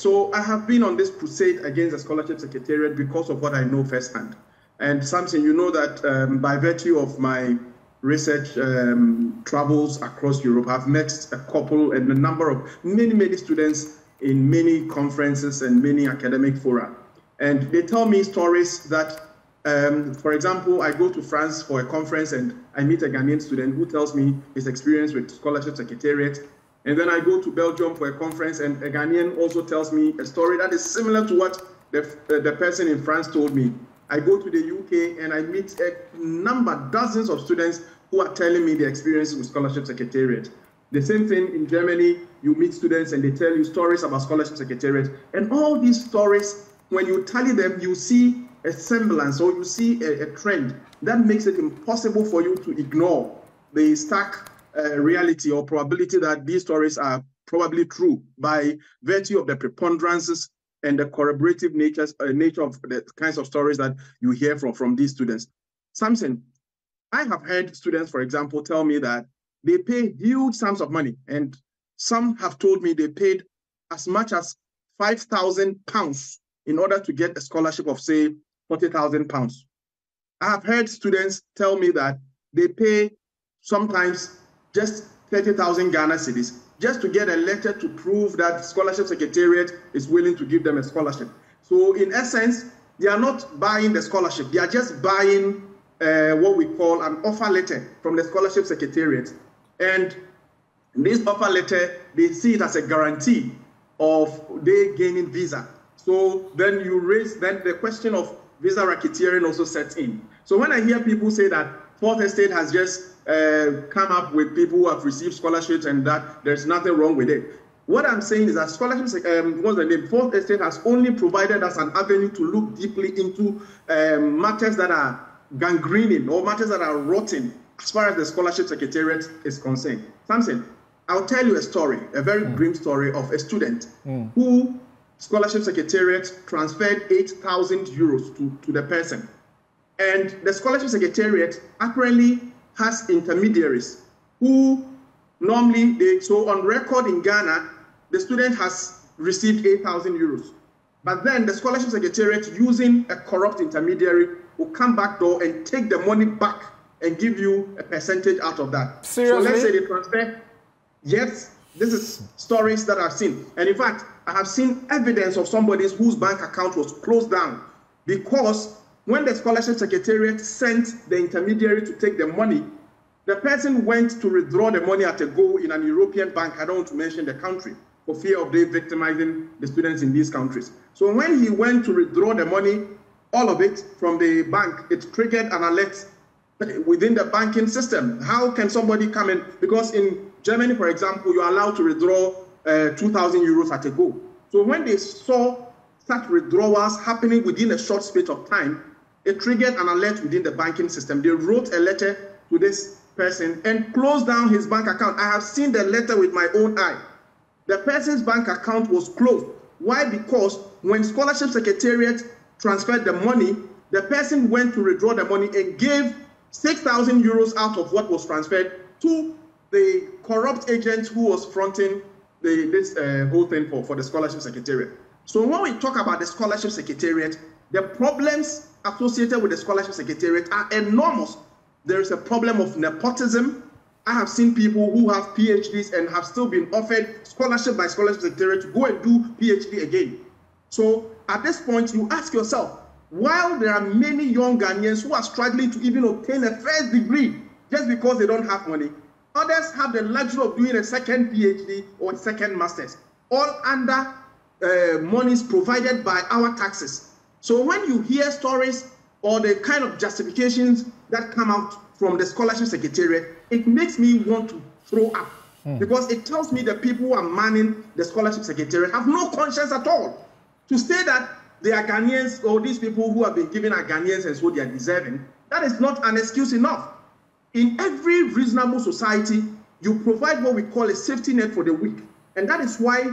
So I have been on this crusade against the scholarship secretariat because of what I know firsthand. And something you know that um, by virtue of my research um, travels across Europe, I've met a couple and a number of many, many students in many conferences and many academic fora. And they tell me stories that, um, for example, I go to France for a conference and I meet a Ghanaian student who tells me his experience with scholarship secretariat. And then I go to Belgium for a conference and a Ghanaian also tells me a story that is similar to what the, uh, the person in France told me. I go to the UK and I meet a number, dozens of students who are telling me their experiences with Scholarship Secretariat. The same thing in Germany, you meet students and they tell you stories about Scholarship Secretariat. And all these stories, when you tally them, you see a semblance or you see a, a trend that makes it impossible for you to ignore the stark uh, reality or probability that these stories are probably true by virtue of the preponderances and the corroborative natures, uh, nature of the kinds of stories that you hear from, from these students. Samson, I have heard students, for example, tell me that they pay huge sums of money, and some have told me they paid as much as 5,000 pounds in order to get a scholarship of, say, 40,000 pounds. I have heard students tell me that they pay sometimes just 30,000 Ghana cedis just to get a letter to prove that scholarship secretariat is willing to give them a scholarship. So in essence, they are not buying the scholarship. They are just buying uh, what we call an offer letter from the scholarship secretariat. And this offer letter, they see it as a guarantee of they gaining visa. So then you raise, then the question of visa racketeering also sets in. So when I hear people say that Fourth Estate has just uh, come up with people who have received scholarships and that there's nothing wrong with it. What I'm saying is that scholarships, um, what's the name? Fourth Estate has only provided us an avenue to look deeply into um, matters that are gangrening or matters that are rotting as far as the scholarship secretariat is concerned. Samson, I'll tell you a story, a very mm. grim story of a student mm. who scholarship secretariat transferred 8,000 euros to, to the person. And the scholarship secretariat apparently has intermediaries who normally they so on record in Ghana, the student has received 8,000 euros. But then the scholarship secretariat using a corrupt intermediary will come back door and take the money back and give you a percentage out of that. Seriously? So let's say they transfer. Yes, this is stories that I've seen. And in fact, I have seen evidence of somebody whose bank account was closed down because when the scholarship secretariat sent the intermediary to take the money, the person went to withdraw the money at a go in an European bank. I don't want to mention the country for fear of they victimizing the students in these countries. So when he went to withdraw the money, all of it from the bank, it triggered an alert within the banking system. How can somebody come in? Because in Germany, for example, you're allowed to withdraw uh, 2,000 euros at a go. So when they saw such withdrawals happening within a short space of time, it triggered an alert within the banking system. They wrote a letter to this person and closed down his bank account. I have seen the letter with my own eye. The person's bank account was closed. Why? Because when scholarship secretariat transferred the money, the person went to withdraw the money and gave 6,000 euros out of what was transferred to the corrupt agent who was fronting the, this uh, whole thing for, for the scholarship secretariat. So when we talk about the scholarship secretariat, the problems associated with the scholarship secretariat are enormous. There is a problem of nepotism. I have seen people who have PhDs and have still been offered scholarship by scholarship secretariat to go and do PhD again. So at this point, you ask yourself, while there are many young Ghanaians who are struggling to even obtain a first degree just because they don't have money, others have the luxury of doing a second PhD or second master's, all under uh, monies provided by our taxes. So when you hear stories or the kind of justifications that come out from the scholarship secretariat, it makes me want to throw up mm. because it tells me the people who are manning the scholarship secretariat have no conscience at all. To say that they are Ghanaians or these people who have been given are Ghanaians and so they are deserving, that is not an excuse enough. In every reasonable society, you provide what we call a safety net for the weak. And that is why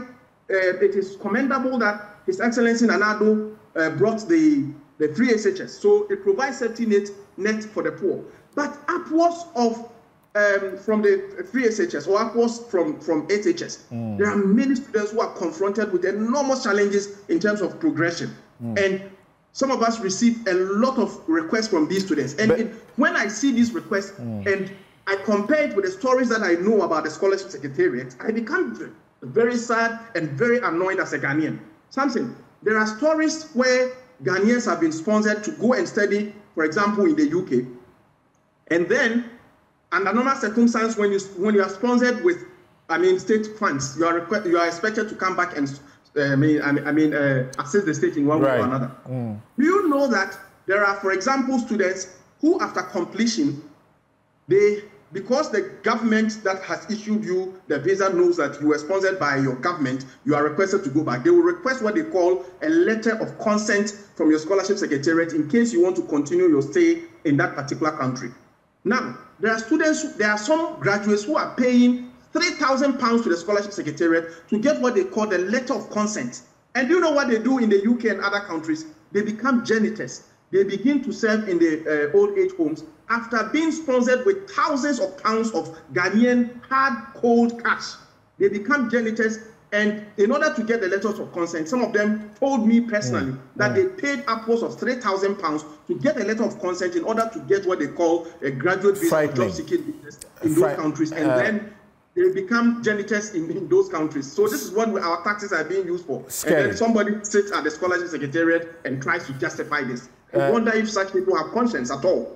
it is commendable that His Excellency Nana Addo uh, brought the, the free SHS. So it provides safety net, net for the poor. But upwards of um, from the free SHS or upwards from, from HHS, mm. there are many students who are confronted with enormous challenges in terms of progression. Mm. And some of us receive a lot of requests from these students. And but, it, when I see these requests mm. and I compare it with the stories that I know about the scholarship secretariat, I become very sad and very annoyed as a Ghanaian. Something, there are stories where Ghanaians have been sponsored to go and study, for example, in the UK. And then, under normal circumstances, when you, when you are sponsored with, I mean, state funds, you are, you are expected to come back and uh, I mean, I mean, uh, assist the state in one right. way or another. Mm. Do you know that there are, for example, students who, after completion, they because the government that has issued you the visa knows that you were sponsored by your government, you are requested to go back. They will request what they call a letter of consent from your scholarship secretariat in case you want to continue your stay in that particular country. Now, there are students, there are some graduates who are paying 3,000 pounds to the scholarship secretariat to get what they call the letter of consent. And do you know what they do in the UK and other countries? They become janitors. They begin to serve in the uh, old age homes after being sponsored with thousands of pounds of Ghanaian hard, cold cash. They become janitors, and in order to get the letters of consent, some of them told me personally mm. that mm. they paid upwards of 3,000 pounds to get a letter of consent in order to get what they call a graduate visa job seeking business in those countries. And uh, then they become janitors in, in, those countries. So this is what our taxes are being used for. Scary. And then somebody sits at the scholarship secretariat and tries to justify this. I uh, wonder if such people have conscience at all.